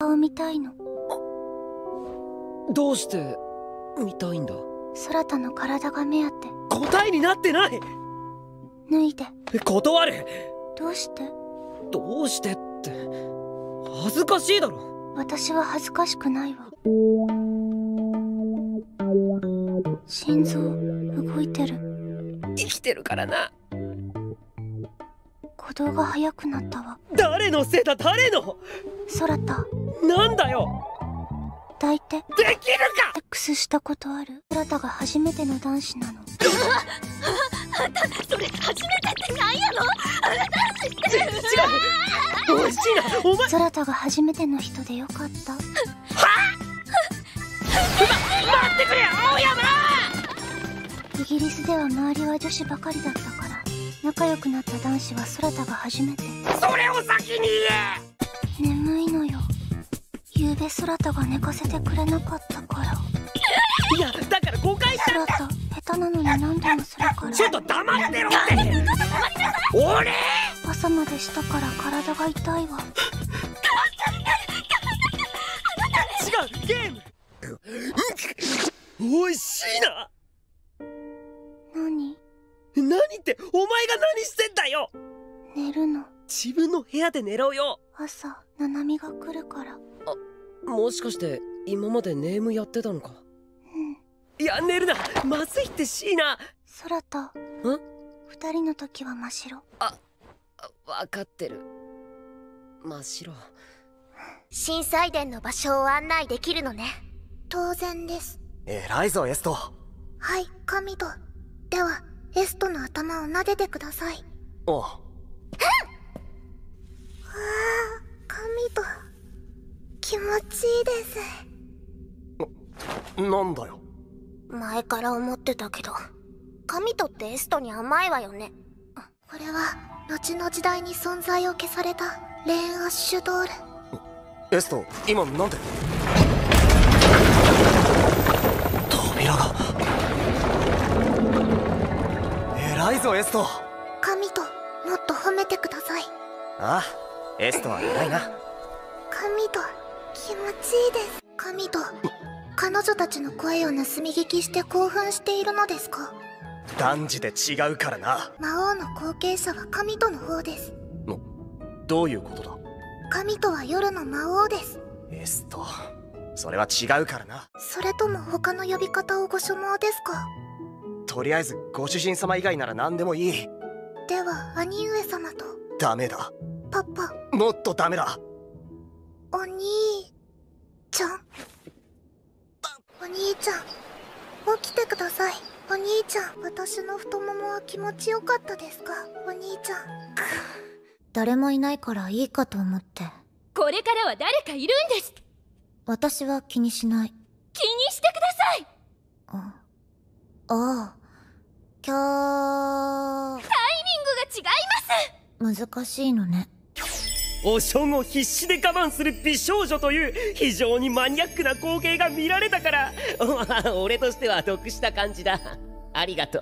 顔見たいの。どうして見たいんだ？空田の体が目当て。答えになってない！脱いで。断るどうして？どうしてって？恥ずかしいだろ！私は恥ずかしくないわ。心臓動いてる。生きてるからな！鼓動が速くなったわ。誰のせいだ？誰の？空田なんだよ！抱いてできるか！X したことある？空田が初めての男子なの。あんたそれ初めてってなんやの？あなた知ってる違う。おいしいな。お前！空田が初めての人でよかった。待ってくれ青山！イギリスでは周りは女子ばかりだったから仲良くなった男子は空田が初めて。それを先に言眠いのよ夕べ空田が寝かせてくれなかったから。えいやだから誤解した空田下手なのに何でもするから。ちょっと黙ってろって。俺？朝までしたから体が痛いわ。違うゲーム。おいしいな何？何ってお前が何してんだよ。寝るの。自分の部屋で寝ろよ。朝ななみが来るからもしかして今までネームやってたのか？うん。いや寝るな。まずいってしいな。空田二人の時は真っ白。分かってる。真っ白。震災殿の場所を案内できるのね。当然です。偉いぞエスト。はい神と。ではエストの頭を撫でてください。おう。神と。気持ちいいです。なんだよ。前から思ってたけど。神とってエストに甘いわよね。これは後の時代に存在を消されたレーン・アッシュドール。エスト今なんで？扉が。偉いぞエスト。神ともっと褒めてください。ああエストは偉いな。神と気持ちいいです。神と彼女たちの声を盗み聞きして興奮しているのですか？断じて違うからな。魔王の後継者は神との方です。どういうことだ？神とは夜の魔王です。エストそれは違うからな。それとも他の呼び方をご所望ですか？とりあえずご主人様以外なら何でもいい。では兄上様と。ダメだ。パパ。もっとダメだお兄ちゃん。お兄ちゃん起きてください。お兄ちゃん私の太ももは気持ちよかったですか？お兄ちゃん。誰もいないからいいかと思って。これからは誰かいるんです。私は気にしない。気にしてください。あああ。キャー。タイミングが違います。難しいのねおションを必死で我慢する美少女という非常にマニアックな光景が見られたから 俺としては得した感じだ。ありがと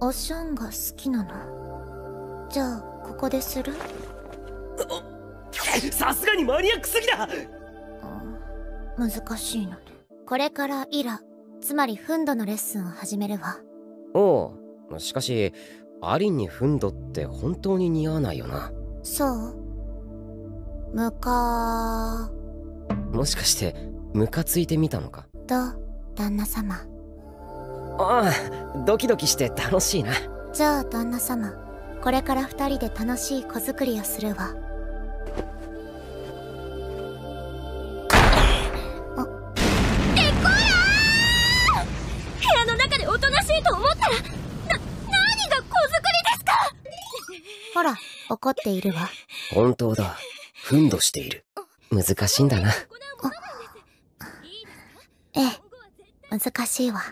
う。おションが好きなの？じゃあここでする？さすがにマニアックすぎだ。難しいのね。これからイラつまりフンドのレッスンを始めるわ。おう。しかしアリンにフンドって本当に似合わないよなそう。むかもしかしてムカついてみたのか？どう旦那様。ああドキドキして楽しいな。じゃあ旦那様。これから二人で楽しい子作りをするわ怒っているわ。本当だ。フンドしている。難しいんだな。ええ難しいわ。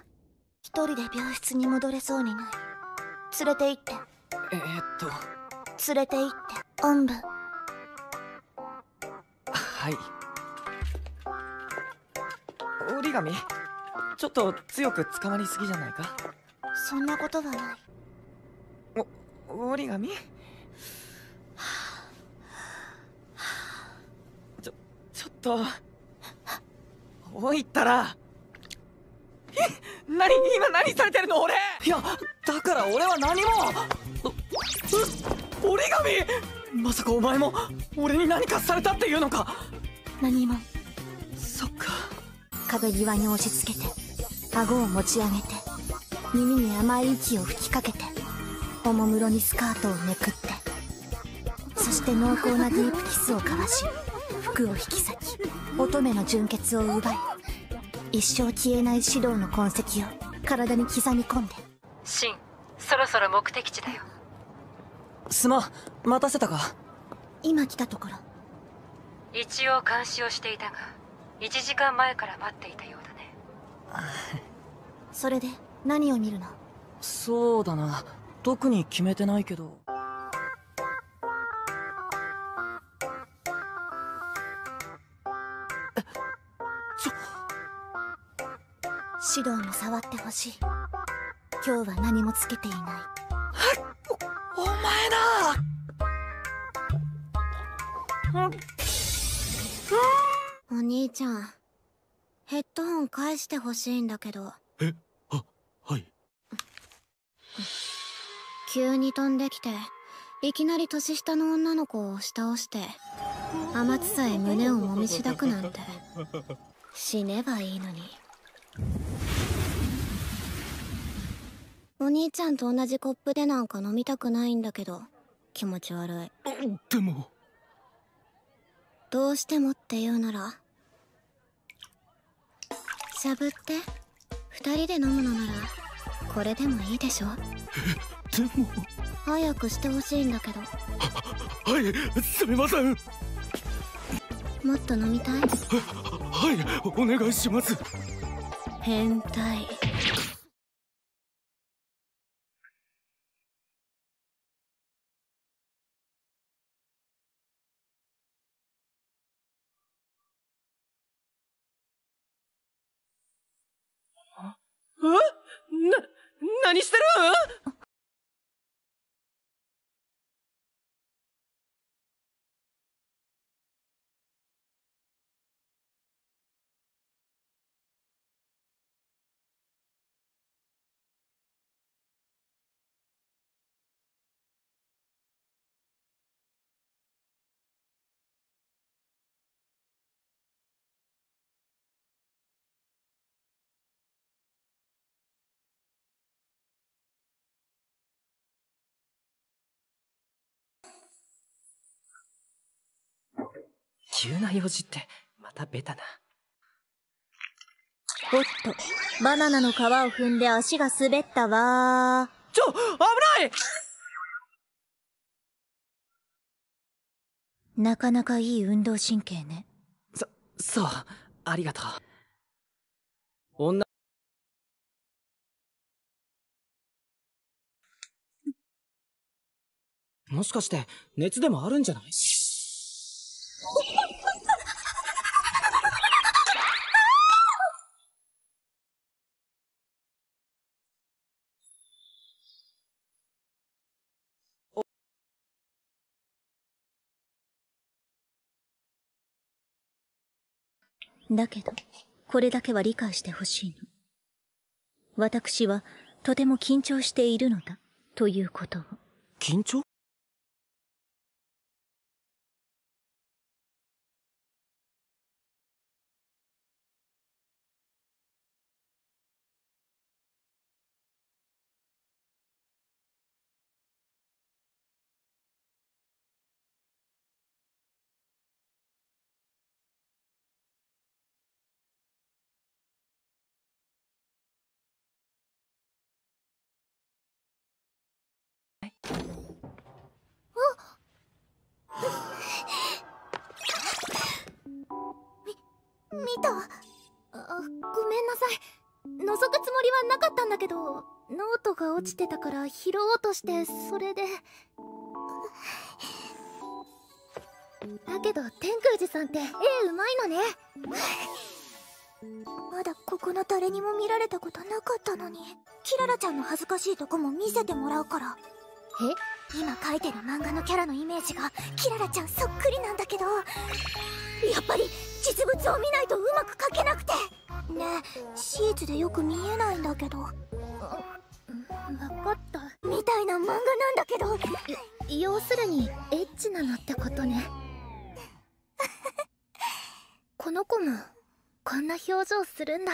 一人で病室に戻れそうにない。連れて行って。えー、っと。連れて行って。おんぶ。はい。折り紙？ちょっと強く捕まりすぎじゃないか？そんなことはない。お折り紙ちょっとおいったら何今何されてるの俺！いやだから俺は何も！う折り紙！まさかお前も俺に何かされたっていうのか！何も。そっか。壁際に押し付けて顎を持ち上げて耳に甘い息を吹きかけておもむろにスカートをめくってそして濃厚なディープキスを交わし服を引き裂き乙女の純潔を奪い一生消えない指導の痕跡を体に刻み込んで。シンそろそろ目的地だよ。すまん待たせたか。今来たところ。一応監視をしていたが1時間前から待っていたようだね。それで何を見るの？そうだな。特に決めてないけど指導も触ってほしい。今日は何もつけていない。お前だ。お兄ちゃんヘッドホン返してほしいんだけど。はい。急に飛んできていきなり年下の女の子を押し倒して天津さえ胸をもみしだくなんて。死ねばいいのにお兄ちゃんと同じコップでなんか飲みたくないんだけど気持ち悪い。でも。どうしてもって言うならしゃぶって二人で飲むのならこれでもいいでしょ？でも。早くしてほしいんだけど。はいすみません。もっと飲みたい？はいお願いします変態。え？な何してる？急な用事ってまたベタな。おっとバナナの皮を踏んで足が滑ったわ。ちょ危ない！なかなかいい運動神経ね。そそうありがとう。女。もしかして熱でもあるんじゃない？だけどこれだけは理解してほしいの。私はとても緊張しているのだということを。緊張？見た。あごめんなさい。覗くつもりはなかったんだけどノートが落ちてたから拾おうとしてそれで。だけど天空寺さんって絵うまいのね。まだここの誰にも見られたことなかったのにキララちゃんの恥ずかしいとこも見せてもらうから。え？今描いてる漫画のキャラのイメージがキララちゃんそっくりなんだけどやっぱり実物を見ないとうまく描けなくて。ねえシーツでよく見えないんだけど。分かった。みたいな漫画なんだけど。要するにエッチなのってことね。この子もこんな表情するんだ